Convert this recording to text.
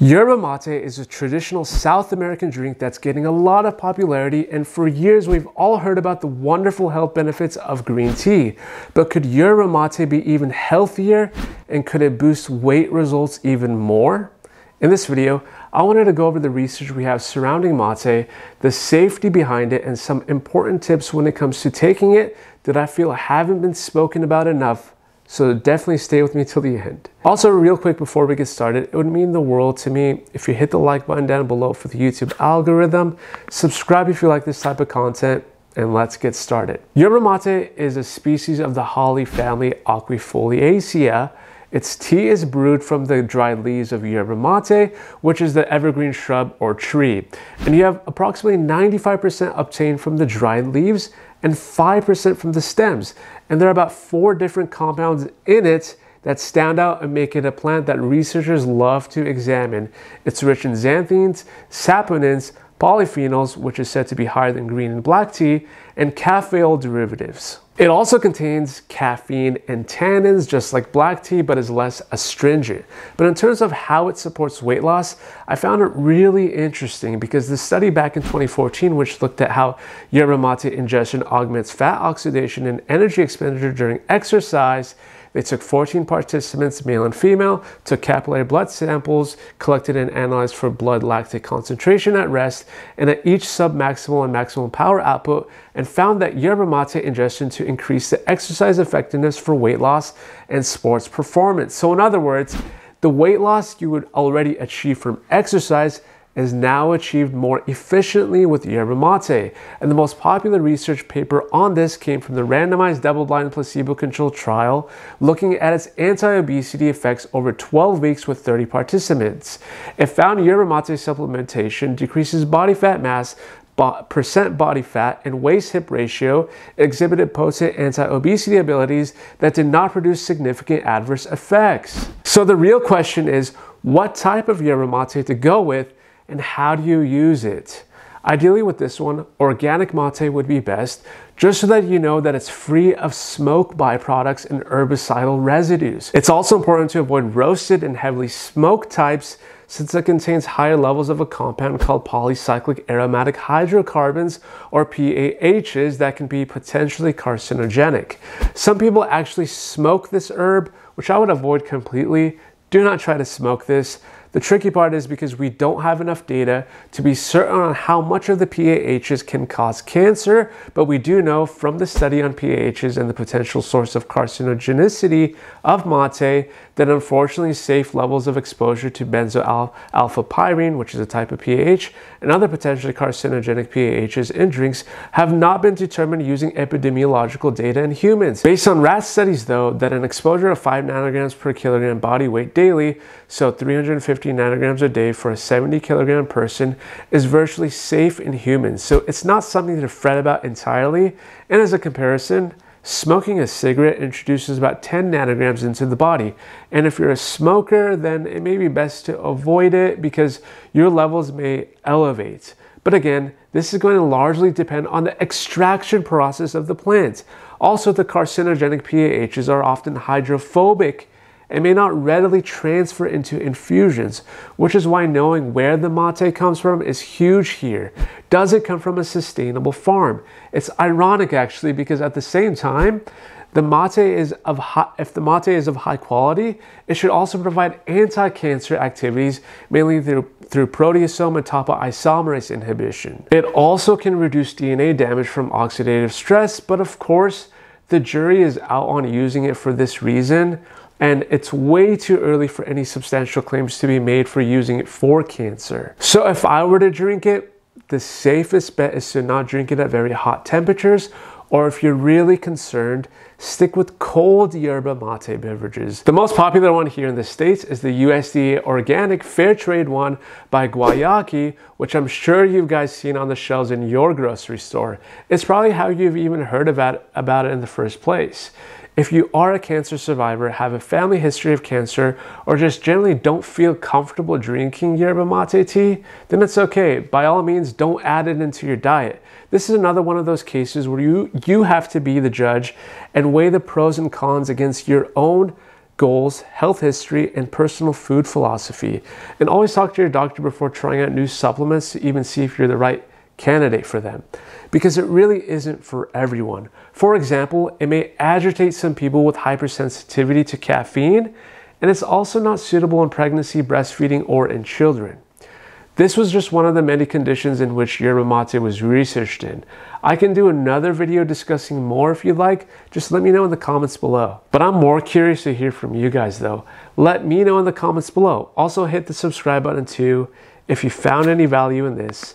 Yerba mate is a traditional South American drink that's getting a lot of popularity, and for years we've all heard about the wonderful health benefits of green tea. But could yerba mate be even healthier, and could it boost weight results even more? In this video, I wanted to go over the research we have surrounding mate, the safety behind it, and some important tips when it comes to taking it that I feel haven't been spoken about enough so definitely stay with me till the end. Also, real quick before we get started, it would mean the world to me if you hit the like button down below for the YouTube algorithm, subscribe if you like this type of content, and let's get started. Yerba mate is a species of the holly family Aquifoliaceae. Its tea is brewed from the dried leaves of yerba mate, which is the evergreen shrub or tree. And you have approximately 95% obtained from the dried leaves and 5% from the stems. And there are about four different compounds in it that stand out and make it a plant that researchers love to examine. It's rich in xanthines, saponins, polyphenols, which is said to be higher than green and black tea, and caffeoyl derivatives. It also contains caffeine and tannins, just like black tea, but is less astringent. But in terms of how it supports weight loss, I found it really interesting because the study back in 2014, which looked at how yerba mate ingestion augments fat oxidation and energy expenditure during exercise, they took 14 participants, male and female, took capillary blood samples, collected and analyzed for blood lactate concentration at rest, and at each submaximal and maximum power output, and found that yerba mate ingestion to increase the exercise effectiveness for weight loss and sports performance. So, in other words, the weight loss you would already achieve from exercise is now achieved more efficiently with yerba mate. And the most popular research paper on this came from the randomized double-blind placebo-controlled trial looking at its anti-obesity effects over 12 weeks with 30 participants. It found yerba mate supplementation decreases body fat mass percent body fat and waist hip ratio exhibited potent anti obesity abilities that did not produce significant adverse effects. So the real question is what type of yerba mate to go with and how do you use it? Ideally with this one, organic mate would be best, just so that you know that it's free of smoke byproducts and herbicidal residues. It's also important to avoid roasted and heavily smoked types since it contains higher levels of a compound called polycyclic aromatic hydrocarbons or PAHs that can be potentially carcinogenic. Some people actually smoke this herb, which I would avoid completely. Do not try to smoke this. The tricky part is because we don't have enough data to be certain on how much of the PAHs can cause cancer, but we do know from the study on PAHs and the potential source of carcinogenicity of mate that unfortunately safe levels of exposure to benzoyl alpha pyrene, which is a type of PAH, and other potentially carcinogenic PAHs in drinks have not been determined using epidemiological data in humans. Based on rat studies, though, that an exposure of 5 nanograms per kilogram body weight daily, so 350 50 nanograms a day for a 70 kilogram person is virtually safe in humans. So it's not something to fret about entirely. And as a comparison, smoking a cigarette introduces about 10 nanograms into the body. And if you're a smoker, then it may be best to avoid it because your levels may elevate. But again, this is going to largely depend on the extraction process of the plant. Also, the carcinogenic PAHs are often hydrophobic and may not readily transfer into infusions, which is why knowing where the mate comes from is huge here. Does it come from a sustainable farm? It's ironic actually because at the same time, the mate is of high, if the mate is of high quality, it should also provide anti-cancer activities, mainly through, through proteasome topoisomerase inhibition. It also can reduce DNA damage from oxidative stress, but of course, the jury is out on using it for this reason and it's way too early for any substantial claims to be made for using it for cancer. So if I were to drink it, the safest bet is to not drink it at very hot temperatures, or if you're really concerned, stick with cold yerba mate beverages. The most popular one here in the States is the USDA organic fair trade one by Guayaki, which I'm sure you guys seen on the shelves in your grocery store. It's probably how you've even heard about, about it in the first place. If you are a cancer survivor, have a family history of cancer, or just generally don't feel comfortable drinking yerba mate tea, then it's okay. By all means, don't add it into your diet. This is another one of those cases where you, you have to be the judge and weigh the pros and cons against your own goals, health history, and personal food philosophy. And always talk to your doctor before trying out new supplements to even see if you're the right candidate for them. Because it really isn't for everyone. For example, it may agitate some people with hypersensitivity to caffeine, and it's also not suitable in pregnancy, breastfeeding, or in children. This was just one of the many conditions in which yerba mate was researched in. I can do another video discussing more if you'd like, just let me know in the comments below. But I'm more curious to hear from you guys though. Let me know in the comments below. Also hit the subscribe button too if you found any value in this,